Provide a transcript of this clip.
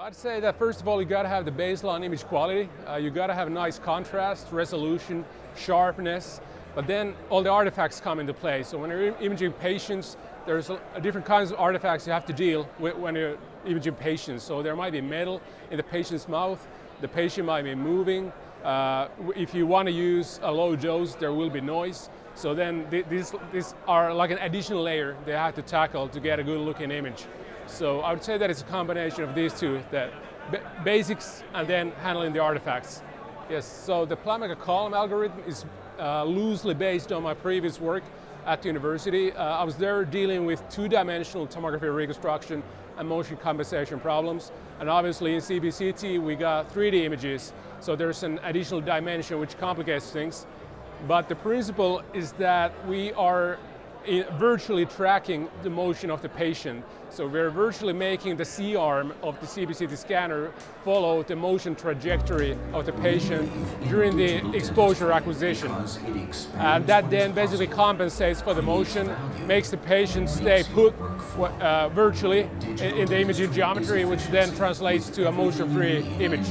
Well, I'd say that first of all, you got to have the baseline image quality. Uh, you got to have nice contrast, resolution, sharpness, but then all the artifacts come into play. So when you're imaging patients, there's a, a different kinds of artifacts you have to deal with when you're imaging patients. So there might be metal in the patient's mouth, the patient might be moving. Uh, if you want to use a low dose, there will be noise. So then th these, these are like an additional layer they have to tackle to get a good looking image. So I would say that it's a combination of these two, that basics and then handling the artifacts. Yes, so the Planmeca CALM algorithm is uh, loosely based on my previous work at the university. Uh, I was there dealing with two-dimensional tomography reconstruction and motion compensation problems. And obviously in CBCT we got 3D images, so there's an additional dimension which complicates things. But the principle is that we are virtually tracking the motion of the patient. So we're virtually making the C-arm of the CBCT scanner follow the motion trajectory of the patient during the exposure acquisition. And that then basically compensates for the motion, makes the patient stay put uh, virtually in the imaging geometry, which then translates to a motion-free image.